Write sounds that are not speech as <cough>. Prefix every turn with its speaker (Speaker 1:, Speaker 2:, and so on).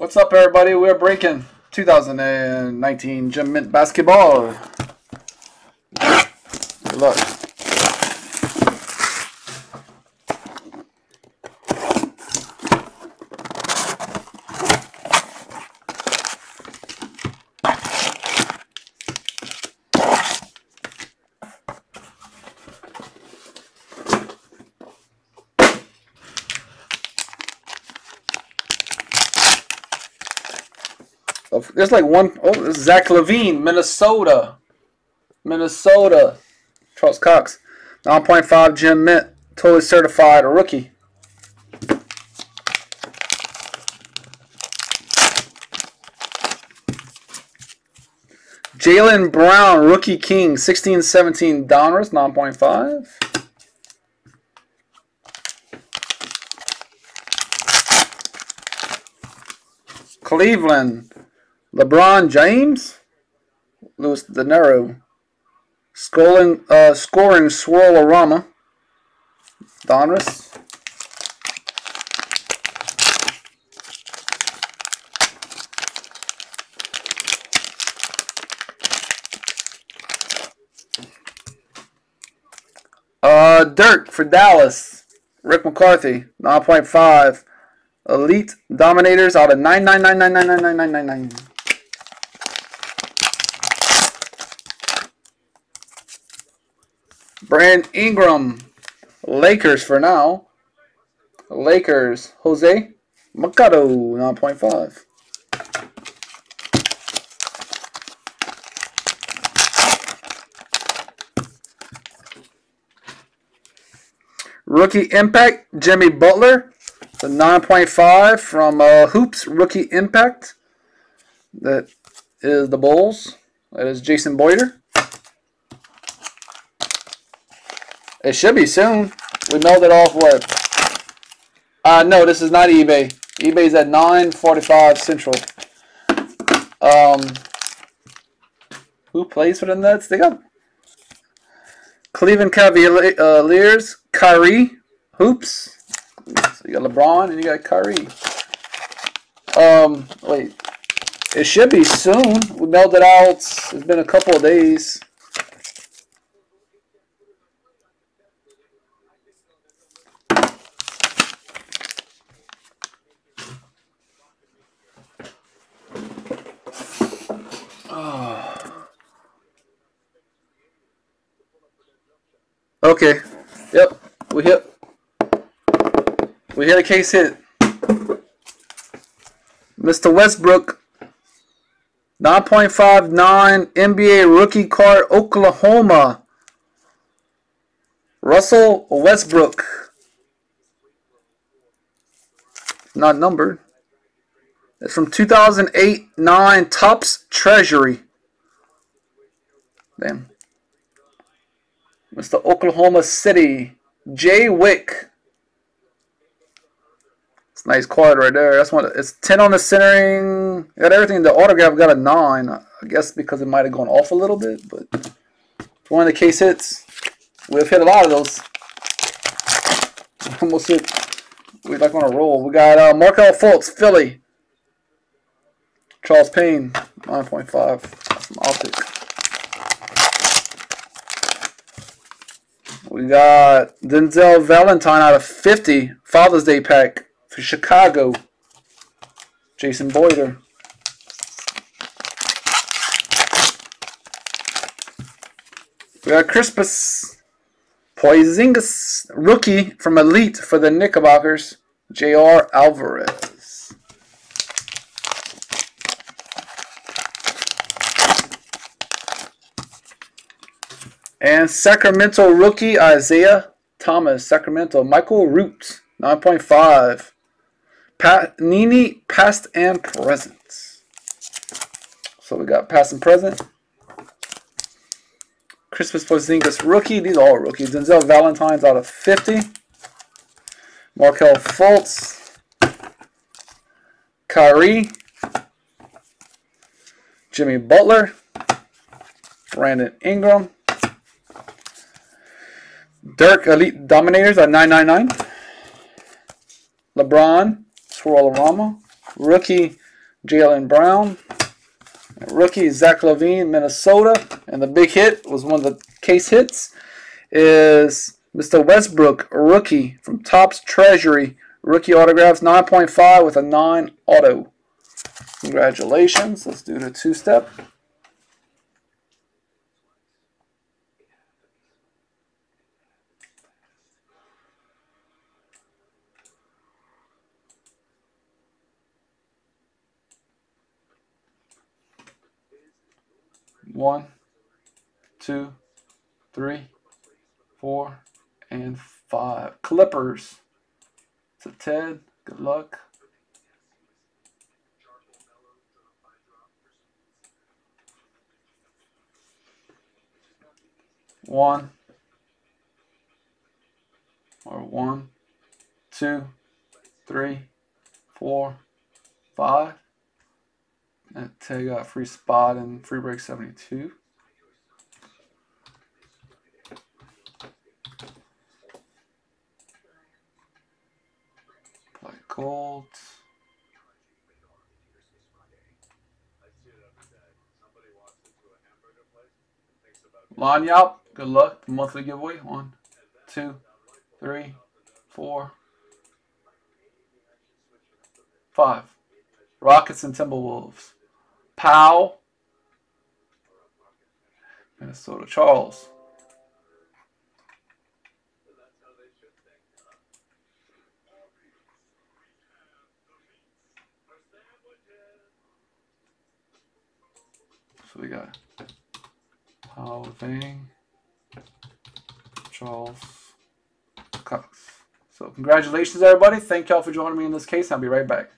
Speaker 1: What's up, everybody? We're breaking 2019 Gem Mint Basketball. Good luck. There's like one oh Zach LaVine, Minnesota. Minnesota. Charles Cox. 9.5 Gem Mint. Totally certified a rookie. Jaylen Brown, Rookie King, 16-17 Donruss, 9.5. Cleveland, LeBron James, Luis De Niro, scoring, uh, scoring Swirl-A-Rama, Donruss. Uh, Dirk for Dallas. Rick McCarthy, 9.5. Elite Dominators out of 999999999. Brand Ingram, Lakers for now. Lakers, Jose Mercado, 9.5. Rookie Impact, Jimmy Butler, the 9.5 from uh, Hoops Rookie Impact. That is the Bulls. That is Jason Boyder. It should be soon. We it off what? Uh, no, this is not eBay. eBay's at 9.45 Central. Um, who plays for the Nets? They got Cleveland Cavaliers, Kyrie, Hoops. So you got LeBron and you got Kyrie. Um, wait. It should be soon. We mailed it out. It's been a couple of days. Okay. Yep. We hit. We hit a case hit. Mr. Westbrook. 9.59 NBA rookie card Oklahoma. Russell Westbrook. Not numbered. It's from 2008-9 Topps Treasury. Damn. Mr. Oklahoma City, Jay Wick. It's nice card right there. That's one. It's ten on the centering. Got everything. The autograph got a nine. I guess because it might have gone off a little bit, but it's one of the case hits. We've hit a lot of those. <laughs> Almost hit. We like on a roll. We got uh, Markelle Fultz, Philly. Charles Payne, 9.5. Some optic. We got Denzel Valentine out of 50. Father's Day pack for Chicago. Jason Boyder. We got Crispus Porzingis rookie from Elite for the Knickerbockers. J.R. Alvarez. And Sacramento rookie Isaiah Thomas. Sacramento. Michael Root. 9.5. Pat Nini, past and present. So we got past and present. Christmas Porzingis rookie. These are all rookies. Denzel Valentine's out of 50. Markelle Fultz. Kyrie. Jimmy Butler. Brandon Ingram. Dirk Elite Dominators at 999. LeBron, Swirl-A-Rama. Rookie Jaylen Brown. Rookie Zach LaVine, Minnesota. And the big hit was one of the case hits is Mr. Westbrook, rookie from Topps Treasury. Rookie autographs 9.5 with a 9 auto. Congratulations. Let's do the two One, two, three, four, and five. Clippers. So Ted, good luck. One, or one, two, three, four, five. And Ted got free spot and free break 72. Colt. Lagniappe, good luck. Monthly giveaway. One, two, three, four, five. Rockets and Timberwolves. Powell. Minnesota Charles. So we got Powell Vang, Charles Cox. So congratulations everybody. Thank y'all for joining me in this case. I'll be right back.